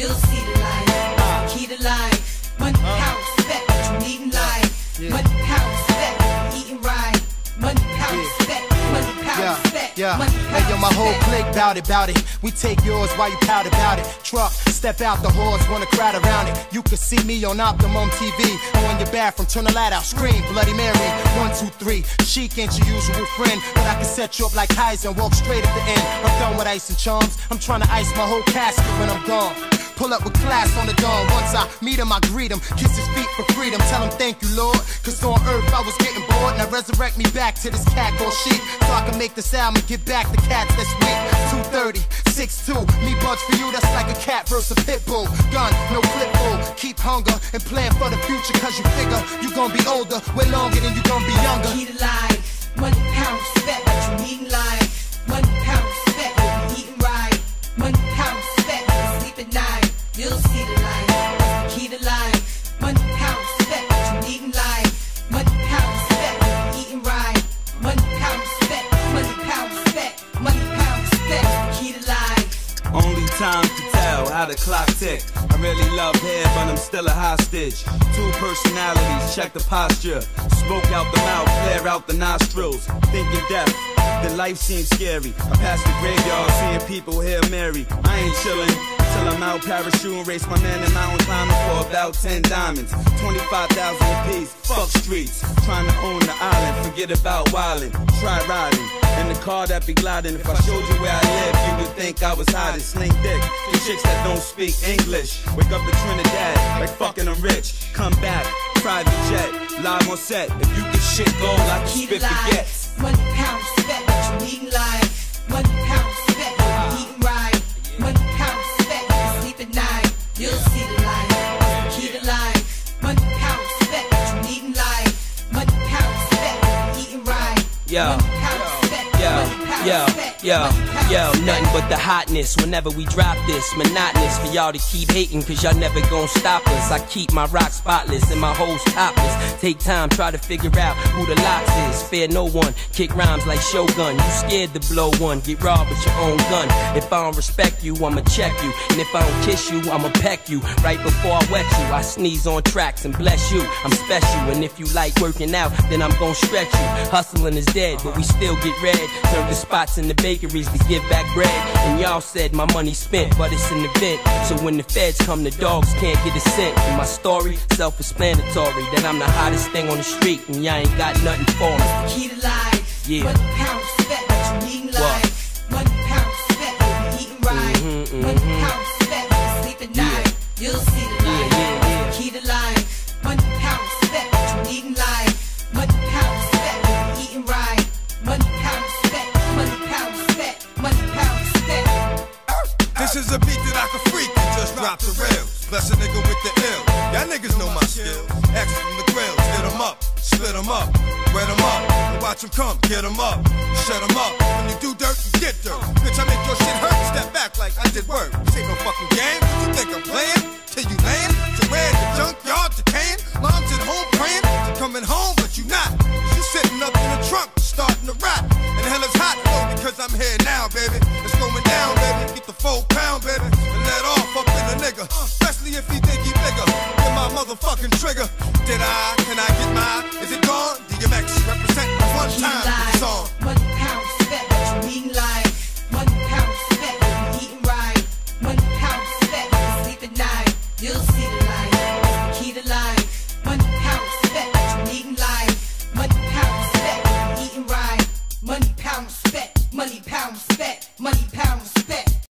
you'll see the light. Uh, Key to life, money, uh, power, respect, what you need in life. Yeah. Money, power, respect, eating right. Money, power, yeah. respect, money, power, yeah. respect. Yeah. Hey, yo, my whole clique bout it, bout it. We take yours while you pout about it. Truck, step out, the horse, wanna crowd around it. You can see me on Optimum TV. On your bathroom, turn the light out, scream Bloody Mary. One, two, three. Chic ain't your usual friend, but I can set you up like Heisen, walk straight at the end. I'm done with ice and charms. I'm trying to ice my whole casket when I'm gone. Pull up with class on the dawn. Once I meet him, I greet him. Kiss his feet for freedom. Tell him thank you, Lord. Cause on earth I was getting bored. Now resurrect me back to this cat called Sheek. So I can make this album and get back the cats that's weak. 230, 6'2. Me buds for you, that's like a cat versus a pit bull. Gun, no clip bull. Keep hunger and plan for the future. Cause you figure you gonna be older way longer than you gonna be younger. Key life, money, pound, respect, what you need in life. Money, pound, respect, what you eating right. Money, how the clock tick. I really love hair, but I'm still a hostage. Two personalities, check the posture. Smoke out the mouth, flare out the nostrils. Thinking death, the life seems scary. I pass the graveyard, seeing people here marry. I ain't chillin' till I'm out parachute and race my man in mountain climbing for about 10 diamonds. 25,000 apiece, fuck streets. Trying to own the island, forget about wildin'. Try riding in the car that be gliding. If I showed you where I live, you would think I was hiding. Sling dick, the chicks that don't speak English. Wake up to Trinidad, like fucking I'm rich. Come back, private jet, live on set. If you can shit gold, I spit forgets. life. Money, pound, respect, you need life. Money, Yo. Money, Yo, money, pound, yo, yo, yo, nothing but the hotness whenever we drop this. Monotonous for y'all to keep hating, cause y'all never gon' stop us. I keep my rock spotless and my hoes topless. Take time, try to figure out who the Lox is. Fear no one, kick rhymes like Shogun. You scared to blow one, get robbed with your own gun. If I don't respect you, I'ma check you. And if I don't kiss you, I'ma peck you. Right before I wet you, I sneeze on tracks and bless you. I'm special, and if you like working out, then I'm gon' stretch you. Hustling is dead, but we still get red. Serve the spots in the bakeries to give back bread. And y'all said my money spent, but it's an event. So when the feds come, the dogs can't get a cent. And my story, self-explanatory, that I'm the hottest thing on the street, and y'all ain't got nothing for me. Key to life. Yeah. Money, pound, respect, you need in life. Is a beat that I can freak just drop the rails. Bless a nigga with the ill. Y'all niggas know my skill. X from the grills, hit 'em up, split 'em up, wet 'em up. Watch 'em come, get 'em up, shut 'em up. When you do dirt, you get dirt. Bitch, I make your shit hurt. Step back like I did work. This ain't no fucking game. You think I'm playing? Motherfucking trigger. Did I? Can I get mine? Is it gone? DMX represent one time song. Money, pound, respect, you life.